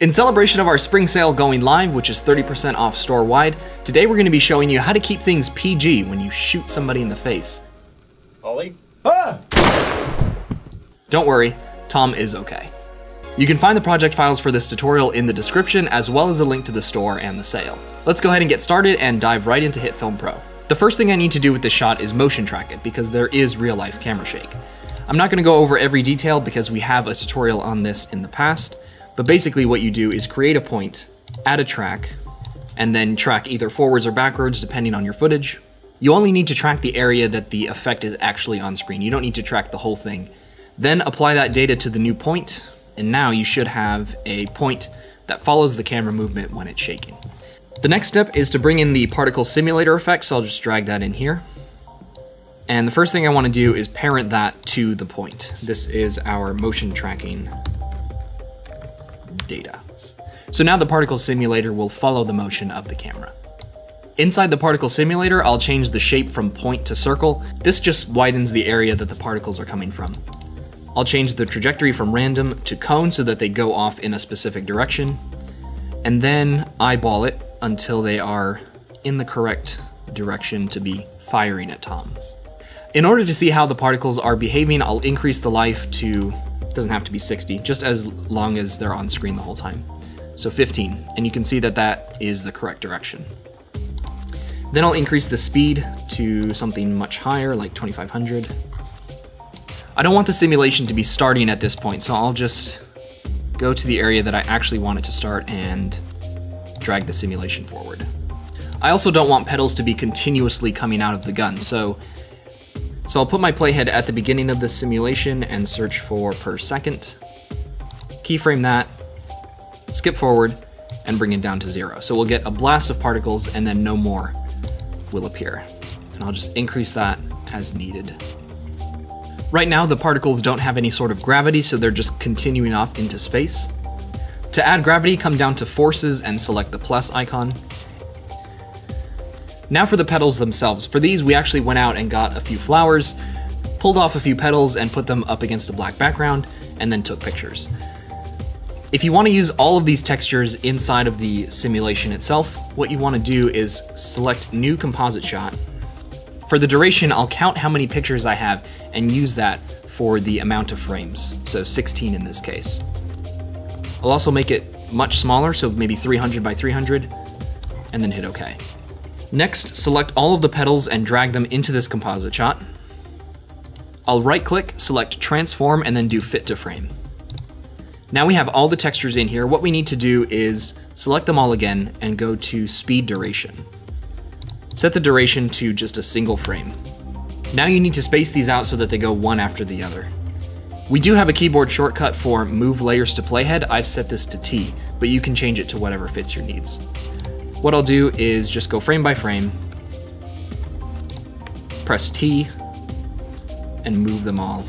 In celebration of our spring sale going live, which is 30% off store wide, today we're going to be showing you how to keep things PG when you shoot somebody in the face. Ollie? Ah! Don't worry, Tom is okay. You can find the project files for this tutorial in the description as well as a link to the store and the sale. Let's go ahead and get started and dive right into HitFilm Pro. The first thing I need to do with this shot is motion track it because there is real life camera shake. I'm not going to go over every detail because we have a tutorial on this in the past, but basically what you do is create a point, add a track, and then track either forwards or backwards depending on your footage. You only need to track the area that the effect is actually on screen. You don't need to track the whole thing. Then apply that data to the new point, and now you should have a point that follows the camera movement when it's shaking. The next step is to bring in the particle simulator effect, so I'll just drag that in here. And the first thing I want to do is parent that to the point. This is our motion tracking data. So now the particle simulator will follow the motion of the camera. Inside the particle simulator, I'll change the shape from point to circle. This just widens the area that the particles are coming from. I'll change the trajectory from random to cone so that they go off in a specific direction, and then eyeball it until they are in the correct direction to be firing at Tom. In order to see how the particles are behaving, I'll increase the life to doesn't have to be 60, just as long as they're on screen the whole time. So 15, and you can see that that is the correct direction. Then I'll increase the speed to something much higher, like 2500. I don't want the simulation to be starting at this point, so I'll just go to the area that I actually want it to start and drag the simulation forward. I also don't want petals to be continuously coming out of the gun, so so I'll put my playhead at the beginning of the simulation and search for per second, keyframe that, skip forward, and bring it down to zero. So we'll get a blast of particles and then no more will appear. And I'll just increase that as needed. Right now, the particles don't have any sort of gravity, so they're just continuing off into space. To add gravity, come down to Forces and select the plus icon, now for the petals themselves. For these, we actually went out and got a few flowers, pulled off a few petals and put them up against a black background, and then took pictures. If you want to use all of these textures inside of the simulation itself, what you want to do is select New Composite Shot. For the duration, I'll count how many pictures I have and use that for the amount of frames, so 16 in this case. I'll also make it much smaller, so maybe 300 by 300, and then hit OK. Next, select all of the petals and drag them into this composite shot. I'll right click, select transform, and then do fit to frame. Now we have all the textures in here. What we need to do is select them all again and go to speed duration. Set the duration to just a single frame. Now you need to space these out so that they go one after the other. We do have a keyboard shortcut for move layers to playhead. I've set this to T, but you can change it to whatever fits your needs. What I'll do is just go frame by frame, press T, and move them all.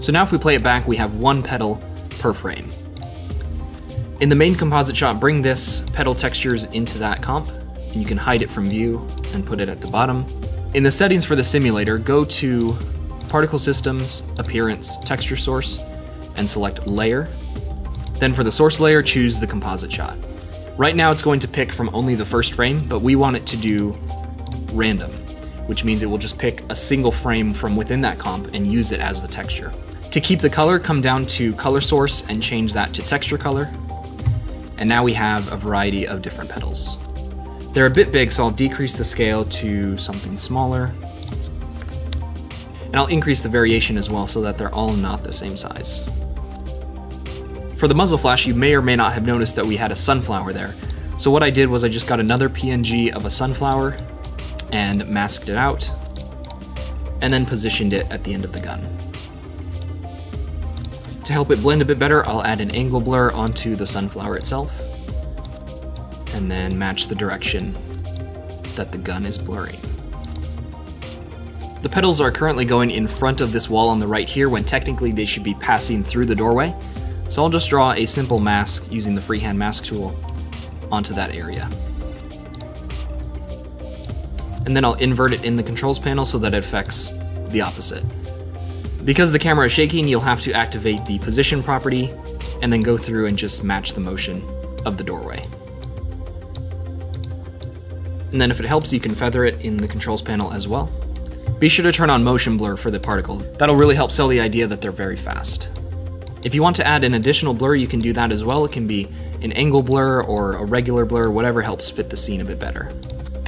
So now if we play it back, we have one petal per frame. In the main composite shot, bring this petal textures into that comp, and you can hide it from view and put it at the bottom. In the settings for the simulator, go to Particle Systems, Appearance, Texture Source, and select Layer. Then for the source layer, choose the composite shot. Right now it's going to pick from only the first frame, but we want it to do random, which means it will just pick a single frame from within that comp and use it as the texture. To keep the color, come down to color source and change that to texture color. And now we have a variety of different petals. They're a bit big, so I'll decrease the scale to something smaller. And I'll increase the variation as well so that they're all not the same size. For the muzzle flash, you may or may not have noticed that we had a sunflower there. So what I did was I just got another PNG of a sunflower and masked it out, and then positioned it at the end of the gun. To help it blend a bit better, I'll add an angle blur onto the sunflower itself, and then match the direction that the gun is blurring. The petals are currently going in front of this wall on the right here when technically they should be passing through the doorway, so I'll just draw a simple mask using the freehand mask tool onto that area. And then I'll invert it in the controls panel so that it affects the opposite. Because the camera is shaking, you'll have to activate the position property and then go through and just match the motion of the doorway. And then if it helps, you can feather it in the controls panel as well. Be sure to turn on motion blur for the particles. That'll really help sell the idea that they're very fast. If you want to add an additional blur, you can do that as well. It can be an angle blur or a regular blur, whatever helps fit the scene a bit better.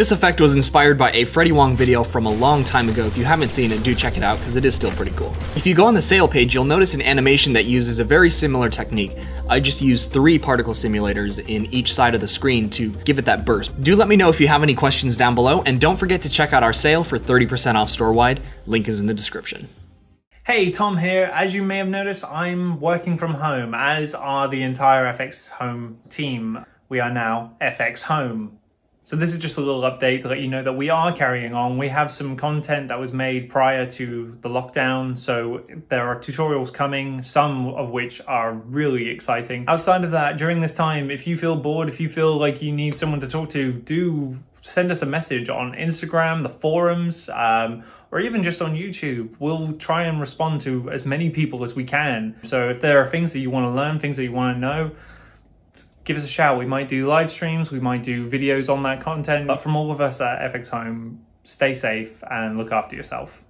This effect was inspired by a Freddie Wong video from a long time ago. If you haven't seen it, do check it out because it is still pretty cool. If you go on the sale page, you'll notice an animation that uses a very similar technique. I just used three particle simulators in each side of the screen to give it that burst. Do let me know if you have any questions down below, and don't forget to check out our sale for 30% off store-wide. Link is in the description. Hey, Tom here. As you may have noticed, I'm working from home, as are the entire FX Home team. We are now FX Home. So this is just a little update to let you know that we are carrying on. We have some content that was made prior to the lockdown, so there are tutorials coming, some of which are really exciting. Outside of that, during this time, if you feel bored, if you feel like you need someone to talk to, do send us a message on Instagram, the forums, um, or even just on YouTube. We'll try and respond to as many people as we can. So if there are things that you want to learn, things that you want to know, give us a shout. We might do live streams, we might do videos on that content. But from all of us at FX Home, stay safe and look after yourself.